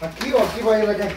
Aquí o aquí va a ir acá.